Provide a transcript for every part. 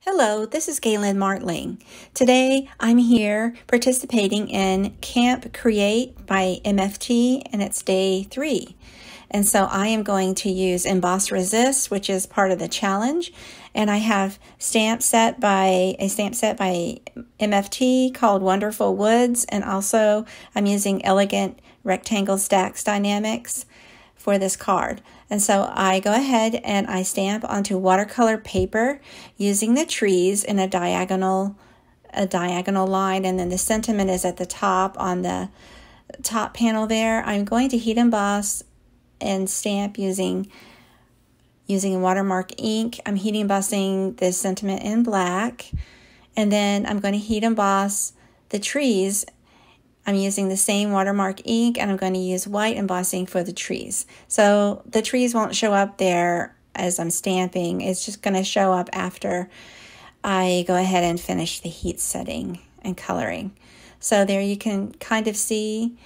Hello, this is Gaylynn Martling. Today I'm here participating in Camp Create by MFT and it's day three. And so I am going to use Emboss Resist, which is part of the challenge. And I have stamp set by a stamp set by MFT called Wonderful Woods. And also I'm using Elegant Rectangle STAX die-namics for this card. And so I go ahead and I stamp onto watercolor paper using the trees in a diagonal a diagonal line and then the sentiment is at the top on the top panel there. I'm going to heat emboss and stamp using using watermark ink. I'm heat embossing the sentiment in black and then I'm going to heat emboss the trees I'm using the same watermark ink and I'm going to use white embossing for the trees. So the trees won't show up there as I'm stamping. It's just going to show up after I go ahead and finish the heat setting and coloring. So there you can kind of see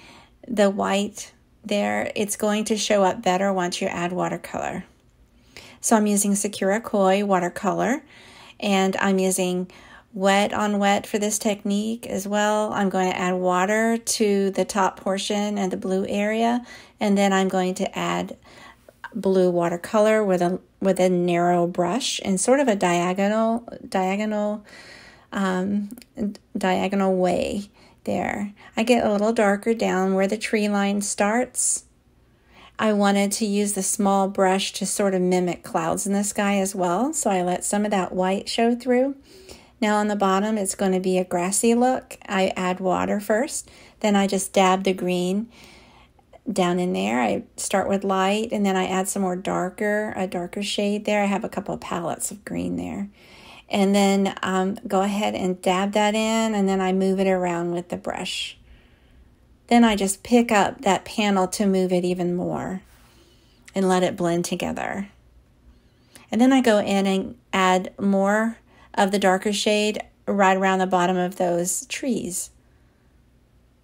the white there. It's going to show up better once you add watercolor. So I'm using Sakura Koi watercolor and I'm using wet on wet for this technique as well. I'm going to add water to the top portion and the blue area, and then I'm going to add blue watercolor with a with a narrow brush and sort of a diagonal diagonal um, diagonal way there. I get a little darker down where the tree line starts. I wanted to use the small brush to sort of mimic clouds in the sky as well, so I let some of that white show through. Now on the bottom, it's going to be a grassy look. I add water first, then I just dab the green down in there. I start with light and then I add some more darker, a darker shade there. I have a couple of palettes of green there. And then um, go ahead and dab that in and then I move it around with the brush. Then I just pick up that panel to move it even more and let it blend together. And then I go in and add more of the darker shade right around the bottom of those trees.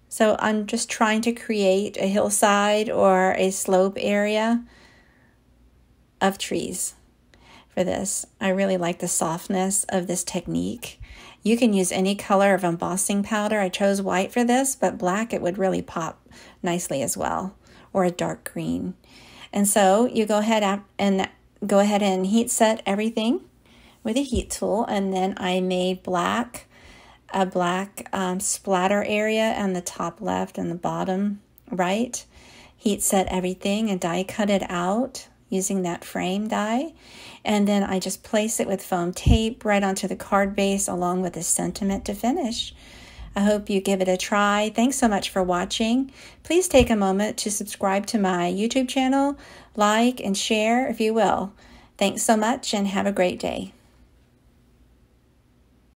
So I'm just trying to create a hillside or a slope area of trees for this. I really like the softness of this technique. You can use any color of embossing powder. I chose white for this, but black it would really pop nicely as well, or a dark green. And so you go ahead and go ahead and heat set everything with a heat tool and then I made black, a black um, splatter area on the top left and the bottom right. Heat set everything and die cut it out using that frame die. And then I just place it with foam tape right onto the card base along with the sentiment to finish. I hope you give it a try. Thanks so much for watching. Please take a moment to subscribe to my YouTube channel, like, and share if you will. Thanks so much and have a great day.